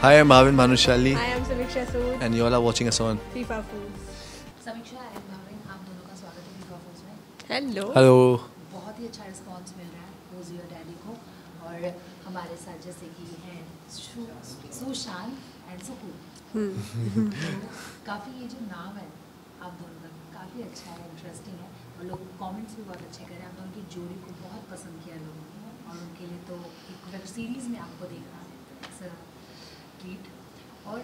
Hi, I'm Bhavin Bhanushali, I am Samiksha Sood, and you all are watching us on. FIFA Foods. Samiksha and Bhavin आप दोनों का स्वागत है FIFA foods में Hello. Hello. बहुत ही अच्छा रिस्पांस मिल रहा है रोज योर डैडी को और हमारे साथ जैसे कि हैं सुशांत एंड सुकू काफ़ी ये जो नाम है आप दोनों का काफ़ी अच्छा है इंटरेस्टिंग है और लोग कमेंट्स भी बहुत अच्छे करें आप दोनों की जोड़ी को बहुत पसंद किया लोगों ने और उनके लिए तो एक वेब सीरीज़ में आपको देखना है ट्रीट और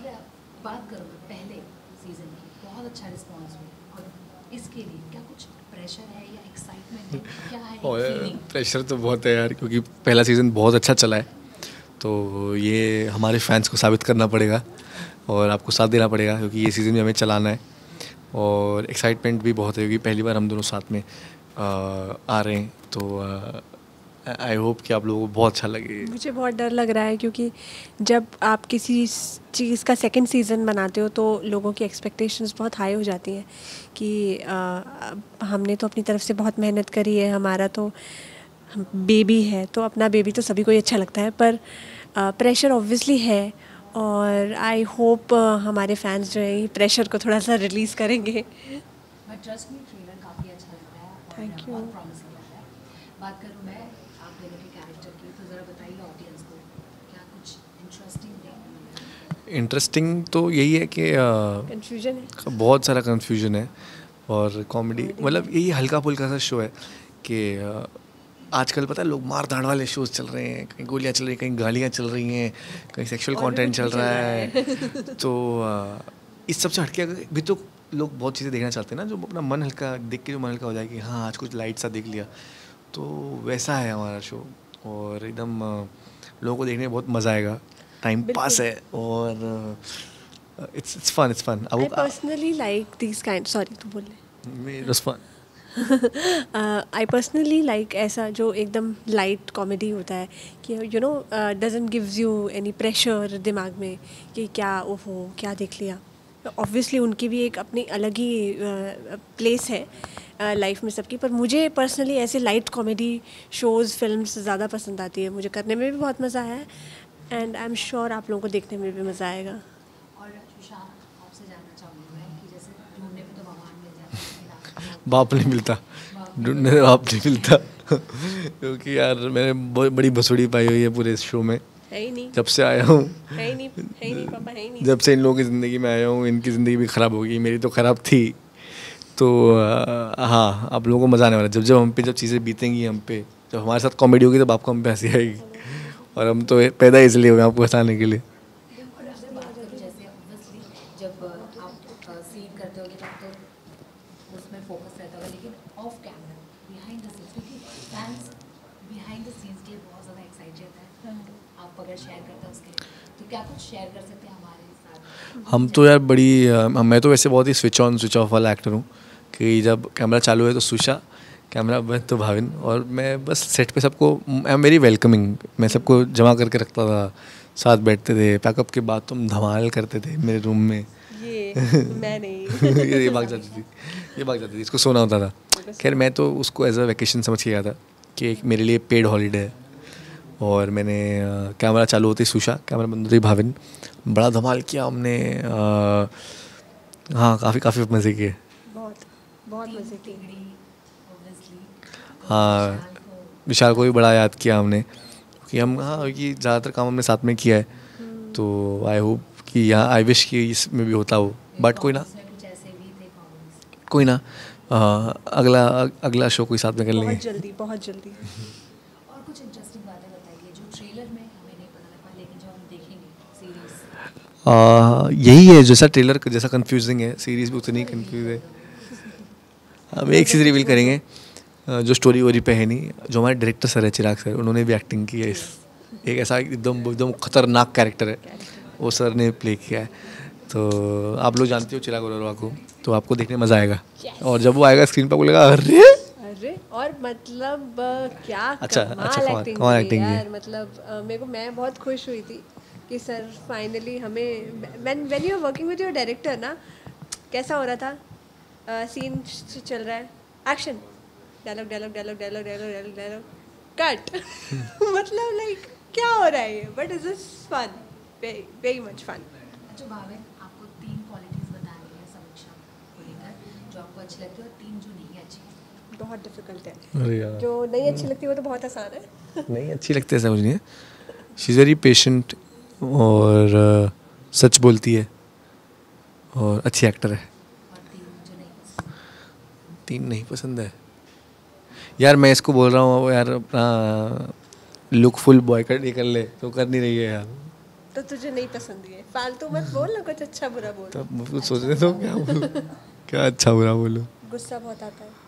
बात करूँ मैं पहले सीज़न की बहुत अच्छा रिस्पांस मिला और इसके लिए क्या कुछ प्रेशर है या एक्साइटमेंट है? क्या है और प्रेशर तो बहुत है यार क्योंकि पहला सीज़न बहुत अच्छा चला है। तो ये हमारे फैंस को साबित करना पड़ेगा और आपको साथ देना पड़ेगा क्योंकि ये सीज़न भी हमें चलाना है। और एक्साइटमेंट भी बहुत है क्योंकि पहली बार हम दोनों साथ में आ, आ रहे हैं। तो आई होप कि आप लोगों को बहुत अच्छा लगे। मुझे बहुत डर लग रहा है क्योंकि जब आप किसी चीज़ का सेकंड सीज़न बनाते हो तो लोगों की एक्सपेक्टेशंस बहुत हाई हो जाती हैं कि आ, हमने तो अपनी तरफ़ से बहुत मेहनत करी है हमारा तो बेबी है तो अपना बेबी तो सभी को ही अच्छा लगता है पर प्रेशर ऑब्वियसली है और आई होप हमारे फैंस जो है प्रेशर को थोड़ा सा रिलीज़ करेंगे। काफ़ी अच्छा है है। बात करूँ मैं आप दोनों के कैरेक्टर की तो ज़रा बताइए ऑडियंस को क्या कुछ इंटरेस्टिंग इंटरेस्टिंग तो यही है कि आ, कन्फ्यूज़न है। बहुत सारा कन्फ्यूज़न है और कॉमेडी मतलब यही हल्का फुल्का सा शो है कि आजकल पता है लोग मार धाड़ वाले शोज़ चल रहे हैं कहीं गोलियाँ चल रही हैं कहीं गालियाँ चल रही हैं कहीं सेक्सुअल कंटेंट चल रहा है। तो इस सबसे हटके अगर भी तो लोग बहुत चीज़ें देखना चाहते हैं ना जो अपना मन हल्का देख के जो मन हल्का हो जाए कि हाँ आज कुछ लाइट सा देख लिया तो वैसा है हमारा शो और एकदम लोगों को देखने में बहुत मज़ा आएगा। टाइम पास है और it's it's fun it's fun I personally like this kind sorry तू बोल आई पर्सनली लाइक ऐसा जो एकदम लाइट कॉमेडी होता है कि you know doesn't gives you any pressure दिमाग में कि क्या ओहो क्या देख लिया। ऑब्वियसली उनकी भी एक अपनी अलग ही प्लेस है लाइफ में सबकी। पर मुझे पर्सनली ऐसे लाइट कॉमेडी शोज़ फिल्म्स ज़्यादा पसंद आती है। मुझे करने में भी बहुत मज़ा आया है एंड आई एम श्योर आप लोगों को देखने में भी मज़ा आएगा। और सुशांत आपसे जानना चाहूँगी मैं कि जैसे ढूँढने में तो भगवान मिल जाते हैं बाप नहीं मिलता। ढूँढने बाप नहीं मिलता। क्योंकि यार मैंने बड़ी भसुड़ी पाई हुई है पूरे इस शो में। है ही नहीं। जब से आया हूँ। है ही नहीं है ही नहीं पापा है ही नहीं। जब से इन लोगों की ज़िंदगी में आया हूँ इनकी ज़िंदगी भी ख़राब होगी मेरी तो ख़राब थी। तो हाँ आप लोगों को मज़ा आने वाला जब जब हम पे जब चीज़ें बीतेंगी हम पे जब हमारे साथ कॉमेडी होगी तब आपको हम पे हँसी आएगी। और हम तो पैदा इसलिए हुए गए आपको हंसाने के लिए और अगर बात करूँ जैसे ऑब्वियसली जब आप सीन करते होगे तब तो उसमें फोकस रहता होगा लेकिन off camera behind the scenes क्योंकि फैंस बिहाइंड द सीन्स के लिए बहुत ज़्यादा एक्साइटेड है आप अगर शेयर करते हैं उसके लिए तो क्या कुछ शेयर कर सकते हैं हमारे साथ? हम तो यार बड़ी मैं तो वैसे बहुत ही स्विच ऑन स्विच ऑफ़ वाला एक्टर हूँ कि जब कैमरा चालू है तो सुशा कैमरा बंद तो भाविन और मैं बस सेट पे सबको आई एम वेरी वेलकमिंग मैं सबको जमा करके रखता था साथ बैठते थे पैकअप के बाद तुम धमाल करते थे मेरे रूम में। ये मैं नहीं। ये ये भाग जाती थी ये भाग जाती थी इसको सोना होता था। खैर मैं तो उसको एज अ वैकेशन समझ के गया था कि एक मेरे लिए पेड हॉलीडे है। और मैंने कैमरा चालू होती सुशा कैमरा बंद होती भाविन। बड़ा धमाल किया हमने हाँ काफ़ी काफ़ी मज़े किए। बहुत बहुत मज़े की हाँ विशाल को भी बड़ा याद किया हमने। कि हम हाँ कि ज़्यादातर काम हमने साथ में किया है। तो आई होप कि यहाँ आई विश कि इसमें भी होता हो। बट कोई ना। कोई ना। अ, अगला अगला शो कोई साथ में कर लेंगे। बहुत जल्दी बहुत जल्दी और कुछ इंटरेस्टिंग बातें बताइए जो ट्रेलर में हमें नहीं पता लगा लेकिन जो हम देखेंगे सीरीज़ आ, यही है जैसा ट्रेलर जैसा कंफ्यूजिंग है सीरीज़ भी उतनी कंफ्यूज है। हम एक चीज़ रिवील करेंगे जो स्टोरी वोरी पे है नहीं जो हमारे डायरेक्टर सर है चिराग सर उन्होंने भी एक्टिंग की है इस। एक ऐसा एकदम एकदम खतरनाक कैरेक्टर है वो सर ने प्ले किया है। तो आप लोग जानते हो चिराग अरोरा को तो आपको देखने मज़ा आएगा। और जब वो आएगा स्क्रीन पर बोलेगा अरे! अरे और मतलब क्या अच्छा, कमाल अच्छा, एक्टिंग यार मतलब मेरे को मैं बहुत खुश हुई थी कि सर फाइनली हमें when when you are working with your director ना कैसा हो रहा था? सीन चल रहा है। Action dialogue dialogue dialogue dialogue dialogue dialogue dialogue cut मतलब लाइक क्या हो रहा है ये? But is is fun very much fun. अच्छा भावेन आपको तीन क्वालिटीज बतानी है समीक्षा को लेकर जो आपको अच्छी लगती है और तीन जो नहीं अच्छी बहुत डिफ़िकल्ट है। जो नहीं अच्छी लगती वो तो बहुत आसान है। नहीं अच्छी लगती है ऐसा कुछ नहीं है। शी इज़ वेरी पेशेंट और uh, सच बोलती है और अच्छी एक्टर है। तीन नहीं पसंद है। यार मैं इसको बोल रहा हूँ यार अपना लुक फुल बॉय कर कर ले तो कर नहीं रही है यार। तो तुझे नहीं पसंद है फालतू मत बोल ना कुछ अच्छा बुरा बोल। तब मुझे कुछ सोचने दो क्या बोलूँ? क्या अच्छा बुरा बोलूँ? गुस्सा बहुत आता है।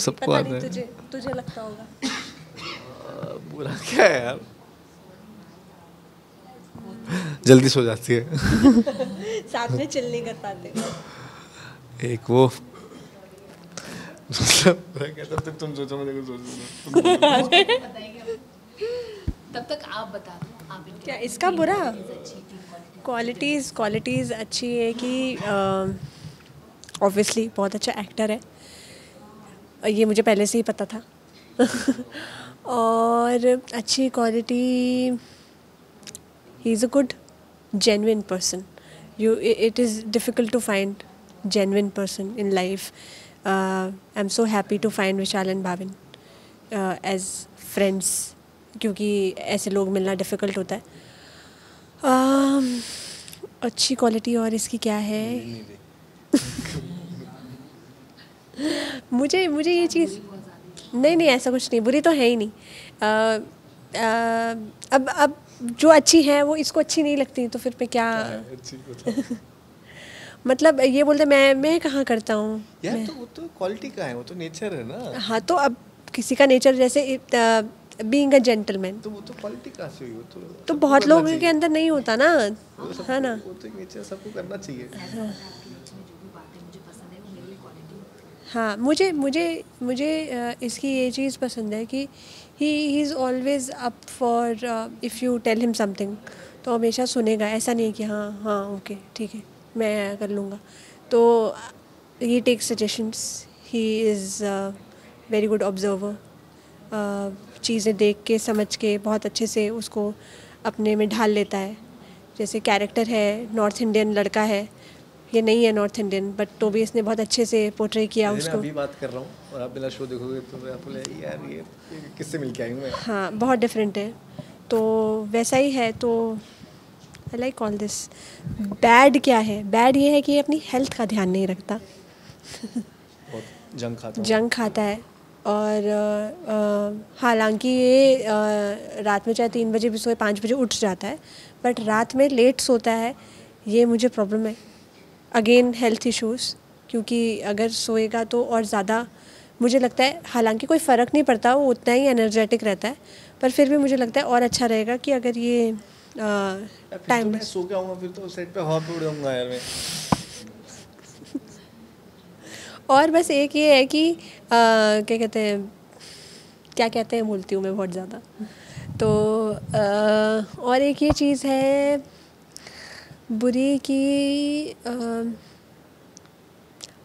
सबको पता आता है। तुझे तुझे लगता होगा। बुरा क्या है यार? जल्दी सो जाती है। साथ में चिल नहीं कर पाते। एक वो। मतलब तुम सोचो मैं देखो सोच। तब तक आप बता दो आप क्या इसका बुरा? क्वालिटीज़ क्वालिटीज़ अच्छी है कि ऑब्वियसली बहुत अच्छा एक्टर है। ये मुझे पहले से ही पता था। और अच्छी quality he is a good genuine person you it is difficult to find genuine person in life I am so happy to find Vishal and Bhavin as friends क्योंकि ऐसे लोग मिलना डिफ़िकल्ट होता है। Uh, अच्छी क्वालिटी और इसकी क्या है? नहीं, नहीं, नहीं। मुझे मुझे ये चीज़ नहीं नहीं ऐसा कुछ नहीं बुरी तो है ही नहीं। अ, अ, अब अब जो अच्छी है वो इसको अच्छी नहीं लगती तो फिर मैं क्या मतलब? ये बोलते मैं मैं कहाँ करता हूँ? यार तो वो तो क्वालिटी का है वो तो नेचर है ना। हाँ तो अब किसी का नेचर जैसे बीइंग अ जेंटलमैन तो वो तो क्वालिटी कहाँ से हुई वो तो तो बहुत लोगों के अंदर नहीं होता ना है ना। वो तो नेचर सबको करना चाहिए ऐसा होता है आपके नेचर में जो भी बातें मुझे पसंद है वो मेरी क्वालिटी हाँ मुझे मुझे मुझे इसकी ये चीज़ पसंद है कि he is always up for if you tell him something तो हमेशा सुनेगा, ऐसा नहीं कि हाँ हाँ ओके ठीक है, मैं कर लूँगा। तो he take suggestions he is very good observer चीज़ें देख के, समझ के, बहुत अच्छे से उसको अपने में ढाल लेता है। जैसे कैरेक्टर है नॉर्थ इंडियन लड़का है ये नहीं है नॉर्थ इंडियन बट तो भी इसने बहुत अच्छे से पोर्ट्रे किया उसको। अभी बात कर रहा हूँ और आप मेरा शो देखोगे तो आपको यार ये ये किससे मिल के आई हूँ मैं? हाँ बहुत डिफरेंट है। तो वैसा ही है तो I like all this bad क्या है? बैड ये है कि ये अपनी हेल्थ का ध्यान नहीं रखता। बहुत जंग खाता हूँ। जंक खाता है। और हालाँकि ये रात में चाहे तीन बजे भी सोए पाँच बजे उठ जाता है बट रात में लेट सोता है ये मुझे प्रॉब्लम है। अगेन हेल्थ इश्यूज़ क्योंकि अगर सोएगा तो और ज़्यादा मुझे लगता है हालाँकि कोई फ़र्क नहीं पड़ता वो उतना ही एनर्जेटिक रहता है पर फिर भी मुझे लगता है और अच्छा रहेगा कि अगर ये तो टाइम मैं सो के आऊँगा फिर तो सेट पे हवा पे उड़ जाऊँगा यार मैं। और बस एक ये है कि अ, क्या कहते हैं क्या कहते हैं बोलती हूँ मैं बहुत ज़्यादा। तो अ, और एक ये चीज़ है बुरी की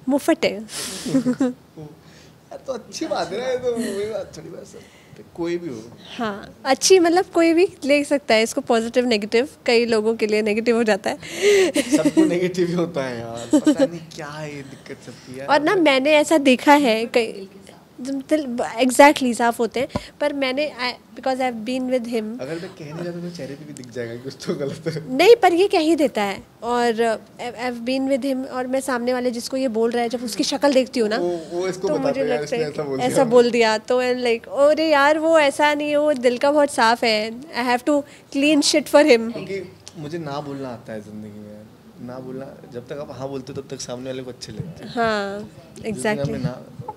मुफ़्त है तो अच्छी बात है ना ये तो वही बात थोड़ी बात कोई भी हो। हाँ अच्छी मतलब कोई भी ले सकता है इसको पॉजिटिव नेगेटिव कई लोगों के लिए नेगेटिव हो जाता है। सबको नेगेटिव ही होता है यार पता नहीं क्या है दिक्कत सबकी यार। और ना मैंने ऐसा देखा है कई एग्जैक्टली साफ़ होते हैं पर मैंने because I been with him अगर मैं कह नहीं रहा तो चेहरे पे भी दिख जाएगा कि कुछ तो गलत है। नहीं पर ये कह ही देता है। और आई बीन विद हिम और मैं सामने वाले जिसको ये बोल रहा है जब उसकी शक्ल देखती हूँ ना वो वो इसको तो मुझे लगता है ऐसा बोल ऐसा दिया। बोल दिया। तो लाइक अरे यार वो ऐसा नहीं है वो दिल का बहुत साफ़ है। I have to clean shit for him क्योंकि मुझे ना बोलना आता है ज़िंदगी में। ना बोलना जब तक आप हाँ बोलते हो तब तक सामने वाले को अच्छे लगते हैं। हाँ एग्जैक्टली हमें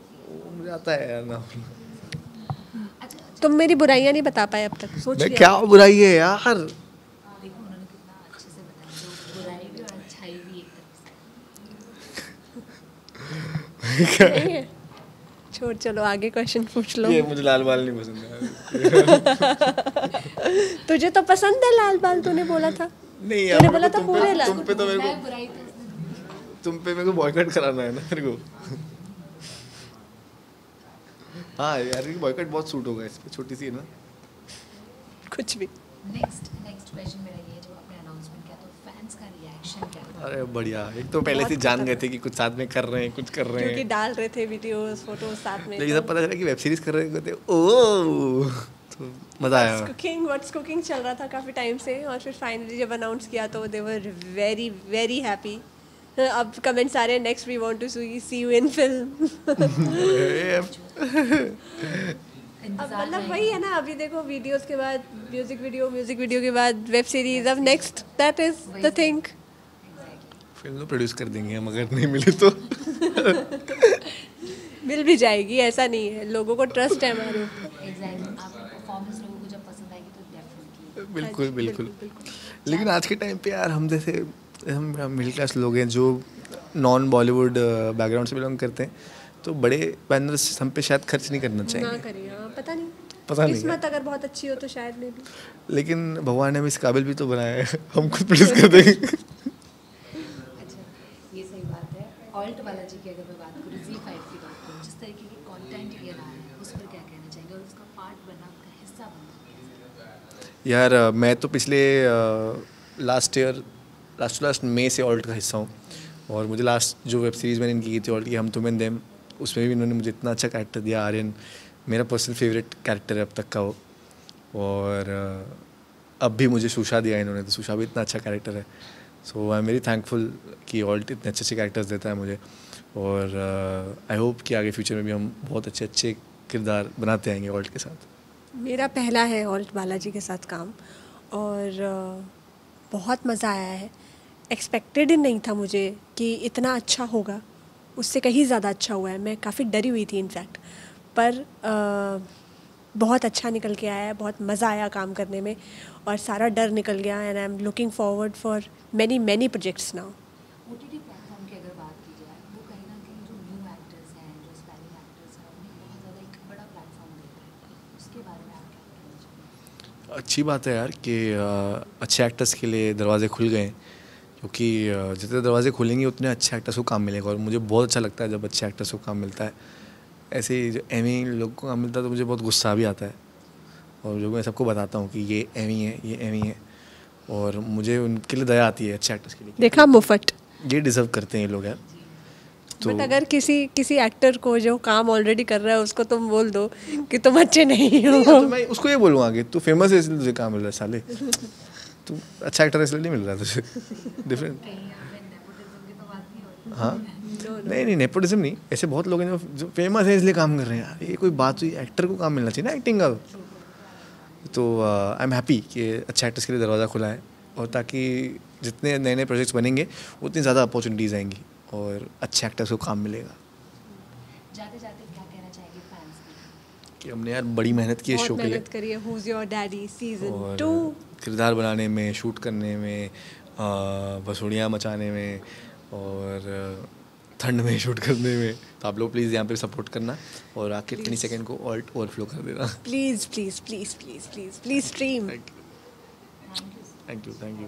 आता है यार ना। तुम मेरी बुराइयाँ नहीं बता पाए अब तक सोच मैं क्या बुराई है यार? देखो उन्होंने कितना से बताया बुराई भी और अच्छाई भी एक तरफ़ से नहीं छोड़ चलो आगे क्वेश्चन पूछ लो। ये मुझे लाल बाल नहीं पसंद है। तुझे तो पसंद है लाल बाल तूने बोला था। नहीं तूने यार बोला था तुम पूरे पे लाल तुम पे तो मेरे को बुराई तो तुम पे मेरे को बॉयकट कराना है ना मेरे को। हाँ यार ये बॉयकट बहुत सूट होगा इस पे छोटी सी है ना। कुछ भी। नेक्स्ट नेक्स्ट क्वेश्चन मेरा ये जब आपने अनाउंसमेंट किया तो फैंस का रिएक्शन क्या था? अरे बढ़िया। एक तो पहले से जान गए थे कि कुछ साथ में कर रहे हैं कुछ कर रहे हैं। क्योंकि डाल रहे थे वीडियोस फ़ोटोज़ साथ में लेकिन जब पता चला कि वेब सीरीज़ कर रहे थे ओ! तो मज़ा आया। कुकिंग व्हाट्स कुकिंग चल रहा था काफ़ी टाइम से और फिर फाइनली जब अनाउंस किया तो they were very very happy अब कमेंट्स आ रहे हैं next we want to see you in film अब मतलब वही है ना अभी देखो वीडियोस के बाद म्यूज़िक वीडियो म्यूज़िक वीडियो के बाद वेब सीरीज़ अब next that is the thing film तो प्रोड्यूस कर देंगे हम अगर नहीं मिले तो। मिल भी जाएगी ऐसा नहीं है लोगों को ट्रस्ट है हमारे ऊपर। एग्जैक्टली आपकी परफॉर्मेंस लोगों को जब पसंद आएगी डेफिनेटली बिल्कुल जी, बिल्कुल। बिल्कुल। लेकिन आज के टाइम पे यार हम जैसे हम मिडिल क्लास लोग हैं जो नॉन बॉलीवुड बैकग्राउंड से बिलोंग करते हैं। तो बड़े बैनर्स हम पे शायद खर्च नहीं करना ना चाहिए करिए हाँ, पता नहीं। पता नहीं किस्मत अगर बहुत अच्छी हो तो शायद में भी लेकिन भगवान ने हमें इस काबिल भी तो बनाया है। हम खुद प्रोड्यूस कर देंगे। अच्छा ये सही बात है। ऑल्ट बालाजी की अगर मैं बात करूँ जी फाइव की बात करूँ जिस तरीके की कंटेंट ये रहा है उस पर क्या कहना चाहेंगे? और उसका पार्ट बनना उसका हिस्सा बनना यार मैं तो पिछले last year last last May से ऑल्ट का हिस्सा हूँ। और मुझे लास्ट जो वेब सीरीज़ मैंने इनकी की थी ऑल्ट की, हम तुम देम उसमें भी इन्होंने मुझे इतना अच्छा कैरेक्टर दिया आर्यन मेरा पर्सनल फेवरेट कैरेक्टर है अब तक का वो। और अब भी मुझे सुषा दिया इन्होंने तो सुषा भी इतना अच्छा कैरेक्टर है। So I am very thankful कि ऑल्ट इतने अच्छे अच्छे कैरेक्टर्स देता है मुझे। और आई होप कि आगे फ्यूचर में भी हम बहुत अच्छे अच्छे किरदार बनाते आएँगे ऑल्ट के साथ। मेरा पहला है ऑल्ट बालाजी के साथ काम। और बहुत मज़ा आया है। एक्सपेक्टेड ही नहीं था मुझे कि इतना अच्छा होगा। उससे कहीं ज़्यादा अच्छा हुआ है। मैं काफ़ी डरी हुई थी इनफैक्ट पर अ, बहुत अच्छा निकल के आया है बहुत मज़ा आया काम करने में और सारा डर निकल गया and I am looking forward for many many projects now O T T platform की अगर बात की जाए वो कहीं ना कहीं जो न्यू एक्टर्स हैं जो स्पेलिंग एक्टर्स हैं उन्हें बहुत ज़्यादा एक बड़ा प्लेटफॉर्म दे रहा है। उसके बारे में आप क्या कहना चाहेंगे? अच्छी बात है यार कि अच्छे एक्टर्स के लिए दरवाजे खुल गए। हैं क्योंकि जितने दरवाजे खुलेंगे उतने अच्छे एक्टर्स को काम मिलेगा। और मुझे बहुत अच्छा लगता है जब अच्छे एक्टर्स को काम मिलता है। ऐसे ही जो एम लोग को काम मिलता है तो मुझे बहुत गुस्सा भी आता है। और जो मैं सबको बताता हूँ कि ये एम है ये एम है। और मुझे उनके लिए दया आती है अच्छे एक्टर्स के लिए देखा मुफट ये डिज़र्व करते हैं ये लोग यार। तो बट अगर किसी किसी एक्टर को जो काम ऑलरेडी कर रहा है उसको तुम बोल दो कि तुम अच्छे नहीं हो। तो मैं उसको ये बोलूँगा कि तू फ़ेमस है इसलिए तुझे काम मिल रहा है साले। तू अच्छा एक्टर इसलिए नहीं मिल रहा तुझे? डिफरेंट तो हो नहीं नहीं नेपोटिज्म नहीं। ऐसे बहुत लोग हैं जो जो फ़ेमस है इसलिए काम कर रहे हैं ये कोई बात हुई एक्टर को काम मिलना चाहिए ना एक्टिंग का। तो आई एम हैप्पी कि अच्छे एक्टर्स के लिए दरवाज़ा खुला है और ताकि जितने नए नए प्रोजेक्ट्स बनेंगे उतनी ज़्यादा अपॉर्चुनिटीज़ आएँगी और अच्छे एक्टर्स को काम मिलेगा। जाते जाते क्या कहना चाहेंगे फैंस को हमने यार बड़ी मेहनत की है शो के लिए। मेहनत करी है। Who's your daddy season two किरदार बनाने में शूट करने में बसुड़ियाँ मचाने में और ठंड में शूट करने में। तो आप लोग प्लीज़ यहाँ पे सपोर्ट करना और आके ट्वेंटी सेकेंड को ऑल्ट ओवरफ्लो कर देना। Please please please please please please stream you thank you thank you